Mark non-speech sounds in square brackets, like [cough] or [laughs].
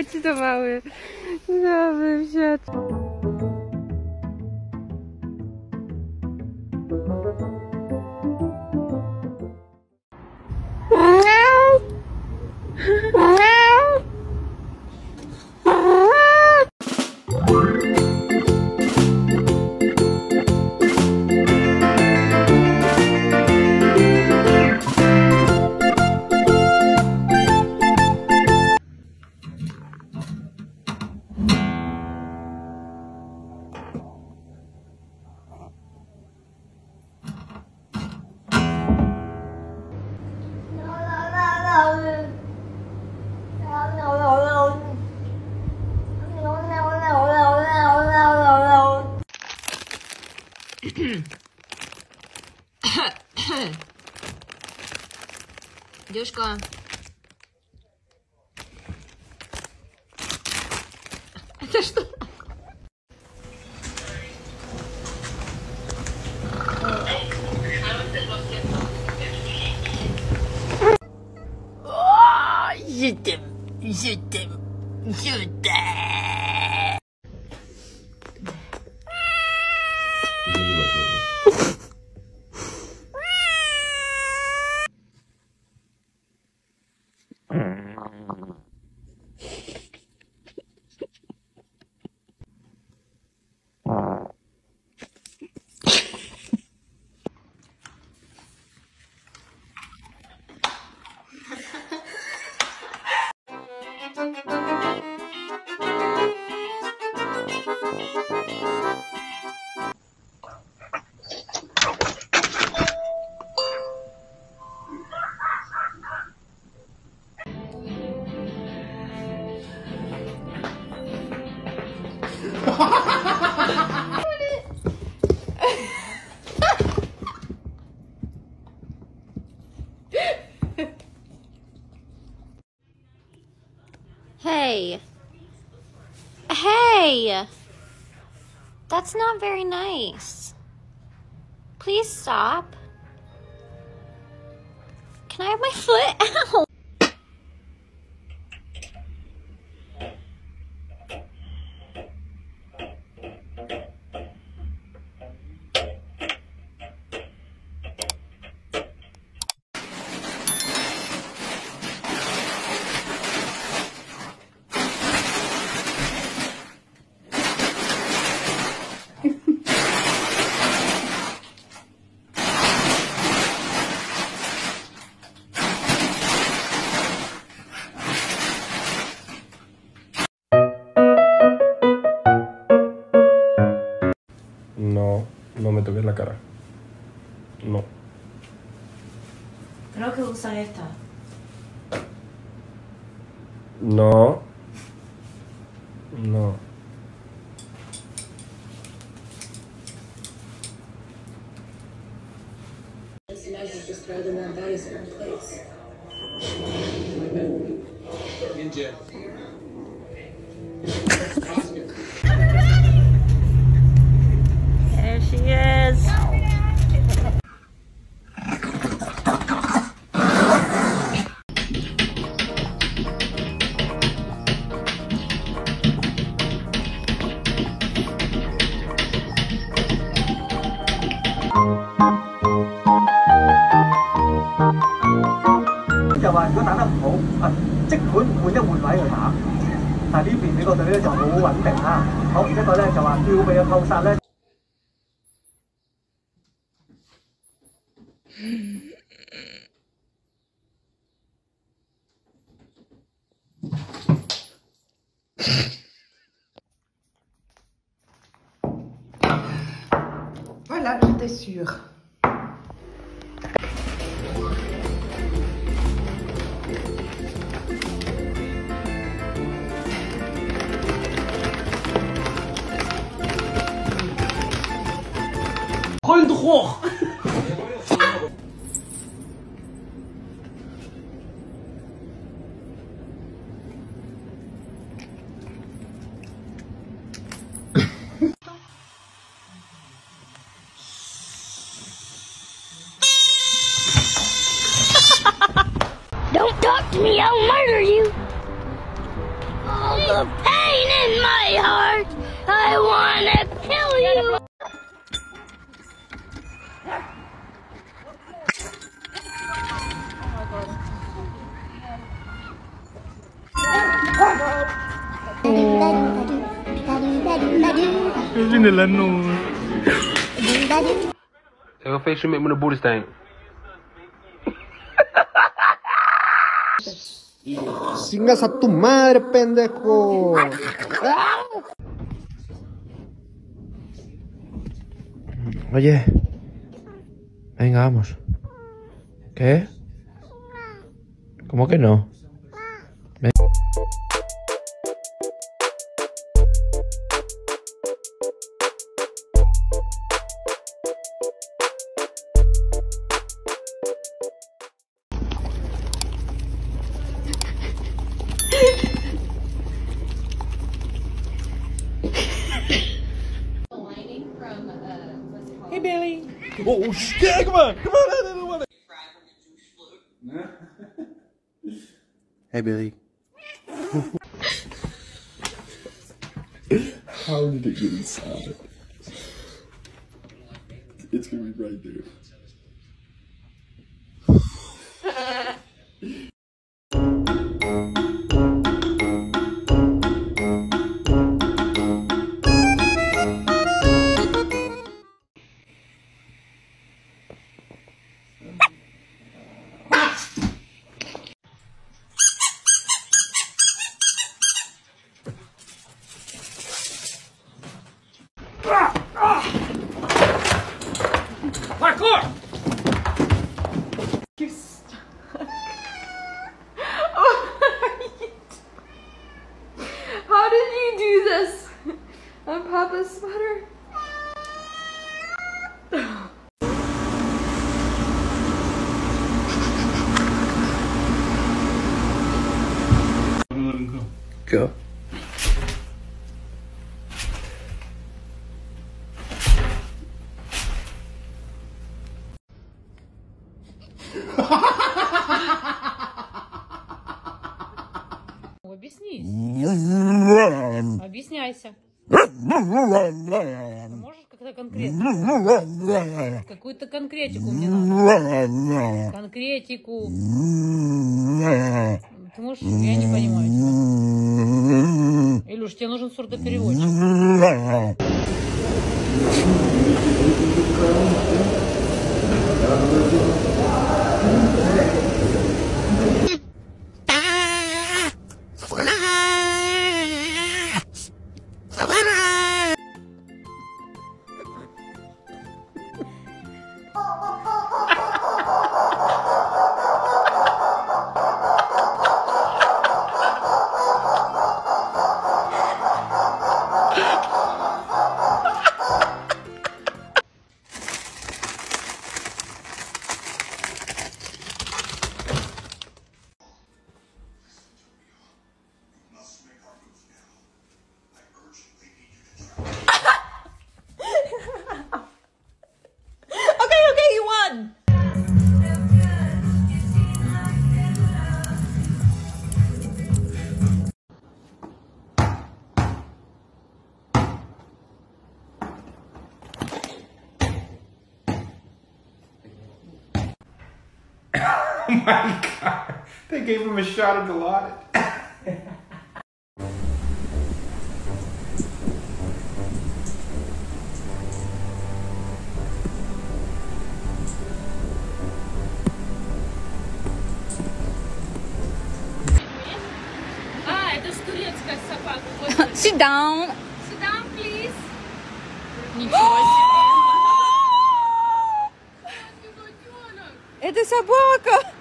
Chodź do mały. Dobry wsiadł. [coughs] Девушка. Это что? Едем, едем, едем. Hey. Hey! That's not very nice. Please stop. Can I have my [laughs] foot? There 即管換一換位去打，但呢邊美國隊咧就好穩定啦。好，一個咧就話吊俾個後殺咧。Don't talk to me, I'll murder you! Oh the pain in my heart. I wanna kill you. It's in the land no. Your face should make me the Buddhist thing. Singas a tu madre, pendejo. Oye, venga, vamos. ¿Qué? ¿Cómo que no? Oh shit! Come on! Come on! I don't want Hey, Billy. How did it get inside? It's gonna be right there. Papa's sweater? Go. Объяснись. [laughs] Объясняйся. Можешь как-то конкретно? Какую-то конкретику мне надо. Конкретику. Ты можешь? Я не понимаю тебя. Илюш, тебе нужен сурдопереводчик. Okay, Oh my [laughs] god! They gave him a shot of Dilaudid. А, это ж турецкая собака. [laughs] Sit down. Sit down, please. Ничего [laughs] себе. Это собака.